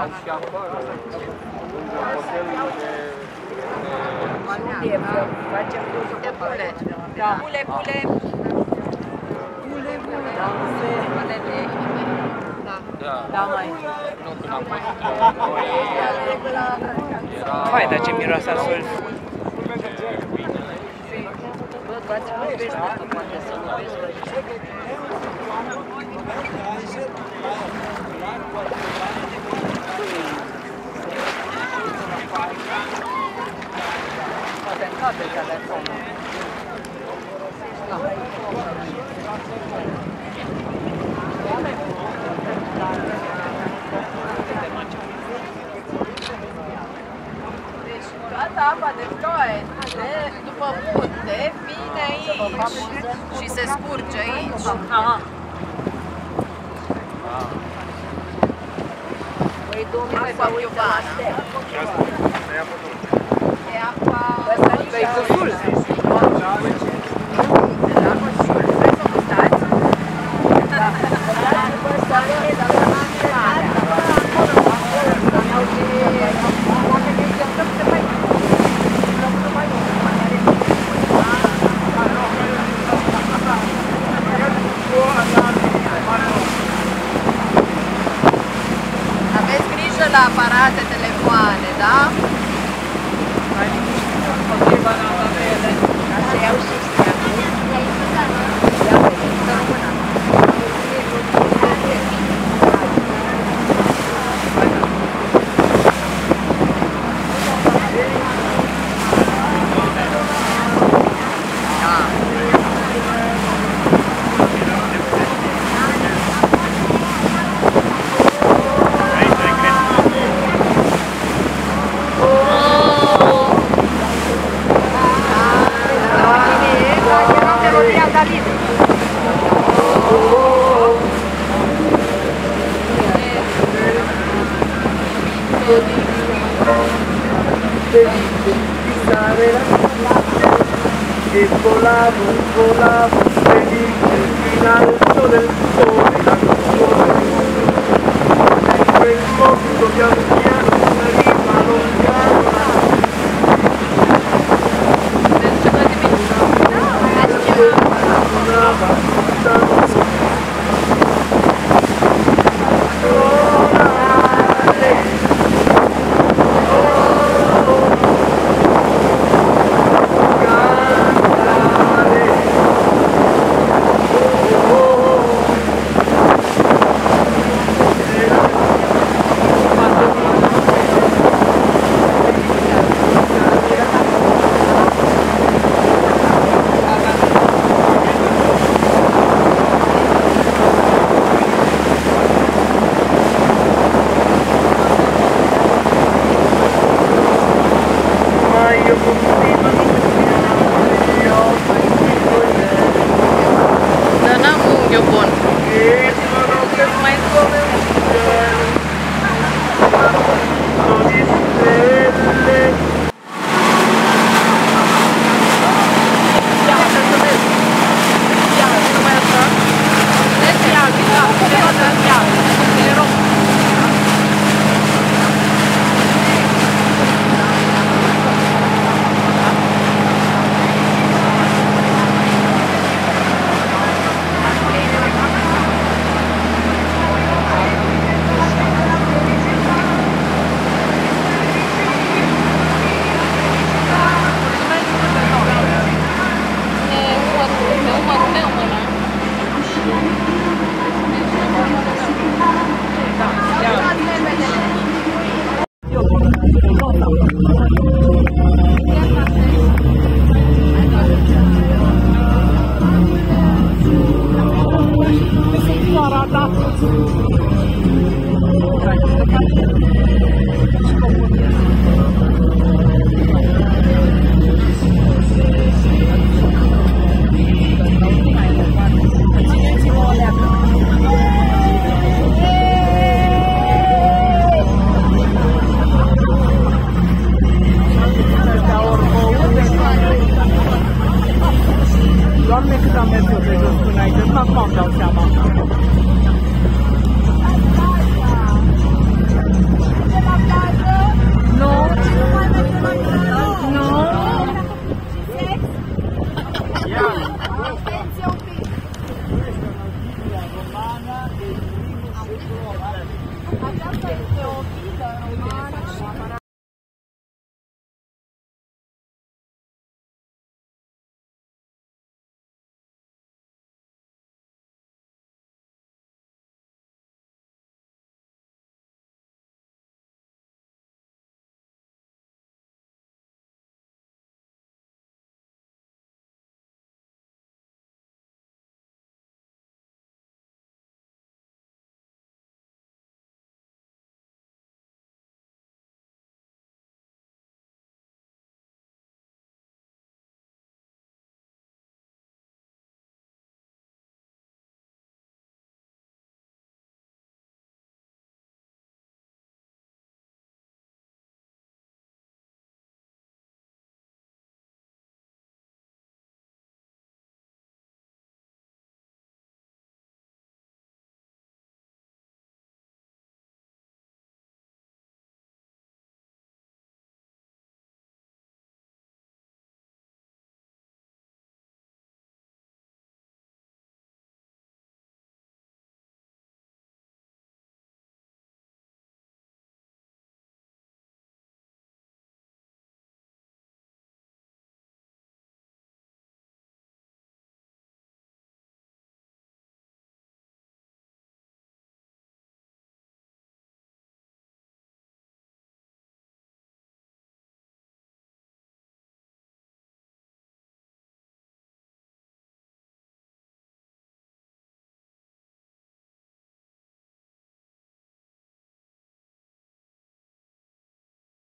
Au și afară. Lângă hotelul de... E, facem cursul de pule. Da. Pule, pule. Pule, pule. Da, Da. da mai. Nu, când am fost noi, era... Vai, dar ce miroase a sulf. Bă, toate nu vezi dacă poate să nu vezi, bă. Poate în cabe telefonul. Deci toată apa de ploaie, de, după munte, vine aici și se scurge aici. Aha. Păi 2000 mai fac Iovana. E apa... Păi cu sul. Da, cu sul. Vreți să gustați? Da. Aveți Porque vai telefoane, da? Așa iau și e volavo, volavo, Doamne, cât am mers eu pe jos până aici, nu m-am dat seama.